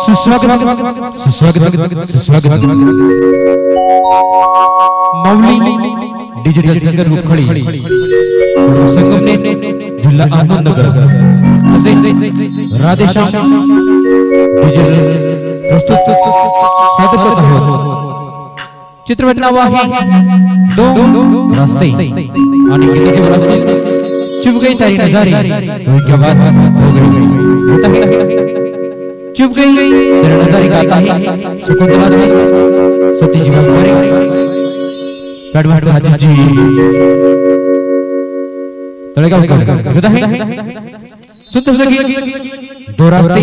सुस्वागत सुस्वागत सुस्वागत माऊली digital singer संगमने जिल्हा अहमदनगर तसेच Radheshyam. Digital प्रस्तुत। सादर करत आहोत चित्रपट नाव आहे दोन रस्ते गीताचे रस्ते। चुप गई तारी नजारे। उनके बाद हो गई। चुप गई। शरण नजारे गाता है। शकुंतला से सती जीवन करे। कडवाट हाजी जी। तळेगा होता है सुनते सके। दो रास्ते।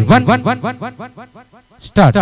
वन। स्टार्ट।